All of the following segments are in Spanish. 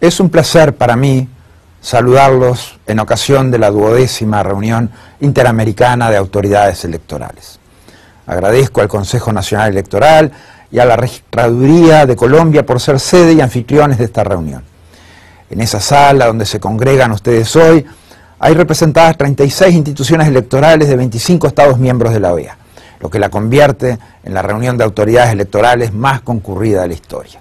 Es un placer para mí saludarlos en ocasión de la duodécima reunión interamericana de autoridades electorales. Agradezco al Consejo Nacional Electoral y a la Registraduría de Colombia por ser sede y anfitriones de esta reunión. En esa sala donde se congregan ustedes hoy, hay representadas 36 instituciones electorales de 25 Estados miembros de la OEA, lo que la convierte en la reunión de autoridades electorales más concurrida de la historia.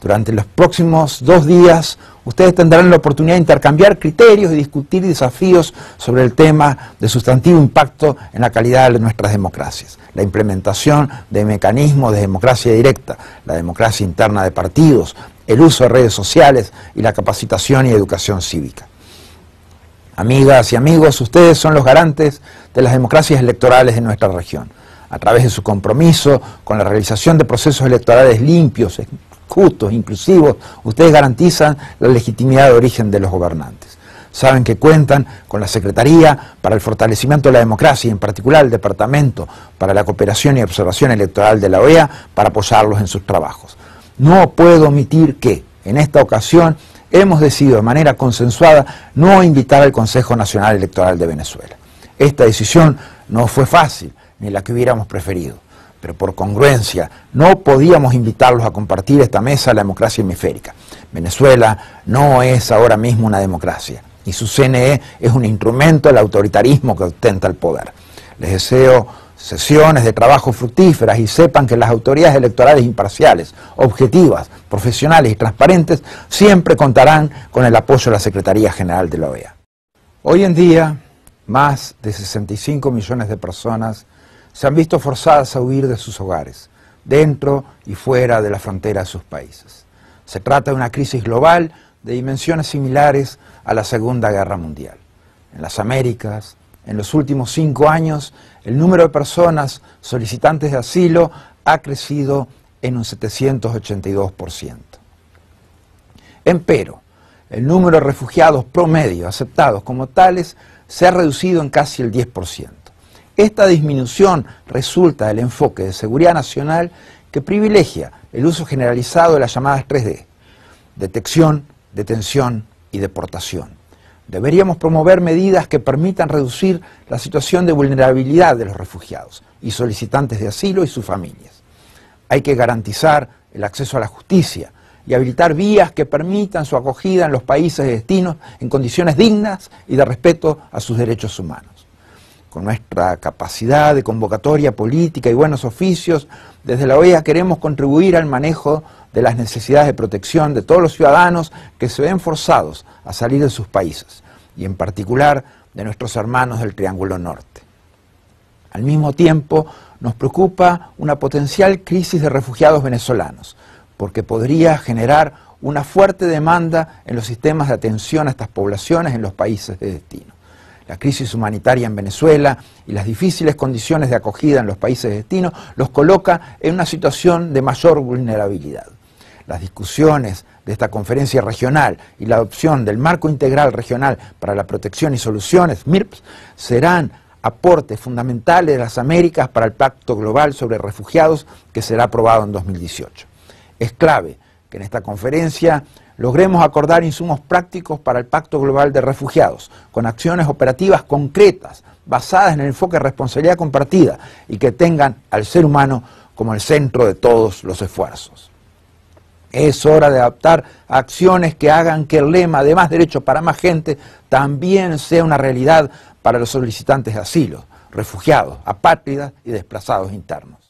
Durante los próximos dos días, ustedes tendrán la oportunidad de intercambiar criterios y discutir desafíos sobre el tema de sustantivo impacto en la calidad de nuestras democracias, la implementación de mecanismos de democracia directa, la democracia interna de partidos, el uso de redes sociales y la capacitación y educación cívica. Amigas y amigos, ustedes son los garantes de las democracias electorales de nuestra región. A través de su compromiso con la realización de procesos electorales limpios, justos, inclusivos, ustedes garantizan la legitimidad de origen de los gobernantes. Saben que cuentan con la Secretaría para el fortalecimiento de la democracia y en particular el Departamento para la Cooperación y Observación Electoral de la OEA para apoyarlos en sus trabajos. No puedo omitir que, en esta ocasión, hemos decidido de manera consensuada no invitar al Consejo Nacional Electoral de Venezuela. Esta decisión no fue fácil, ni la que hubiéramos preferido, pero por congruencia no podíamos invitarlos a compartir esta mesa de la democracia hemisférica. Venezuela no es ahora mismo una democracia, y su CNE es un instrumento del autoritarismo que ostenta el poder. Les deseo sesiones de trabajo fructíferas y sepan que las autoridades electorales imparciales, objetivas, profesionales y transparentes siempre contarán con el apoyo de la Secretaría General de la OEA. Hoy en día, más de 65 millones de personas se han visto forzadas a huir de sus hogares, dentro y fuera de la frontera de sus países. Se trata de una crisis global de dimensiones similares a la Segunda Guerra Mundial. En las Américas, en los últimos cinco años, el número de personas solicitantes de asilo ha crecido en un 782%. Empero, el número de refugiados promedio aceptados como tales se ha reducido en casi el 10%. Esta disminución resulta del enfoque de seguridad nacional que privilegia el uso generalizado de las llamadas 3D, detección, detención y deportación. Deberíamos promover medidas que permitan reducir la situación de vulnerabilidad de los refugiados y solicitantes de asilo y sus familias. Hay que garantizar el acceso a la justicia y habilitar vías que permitan su acogida en los países de destino en condiciones dignas y de respeto a sus derechos humanos. Con nuestra capacidad de convocatoria política y buenos oficios, desde la OEA queremos contribuir al manejo de las necesidades de protección de todos los ciudadanos que se ven forzados a salir de sus países, y en particular de nuestros hermanos del Triángulo Norte. Al mismo tiempo, nos preocupa una potencial crisis de refugiados venezolanos, porque podría generar una fuerte demanda en los sistemas de atención a estas poblaciones en los países de destino. La crisis humanitaria en Venezuela y las difíciles condiciones de acogida en los países de destino los coloca en una situación de mayor vulnerabilidad las discusiones de esta conferencia regional y la adopción del marco integral regional para la protección y soluciones, MIRPS, serán aportes fundamentales de las Américas para el Pacto Global sobre Refugiados que será aprobado en 2018. Es clave que en esta conferencia logremos acordar insumos prácticos para el Pacto Global de Refugiados, con acciones operativas concretas, basadas en el enfoque de responsabilidad compartida y que tengan al ser humano como el centro de todos los esfuerzos. Es hora de adaptar acciones que hagan que el lema de más derechos para más gente también sea una realidad para los solicitantes de asilo, refugiados, apátridas y desplazados internos.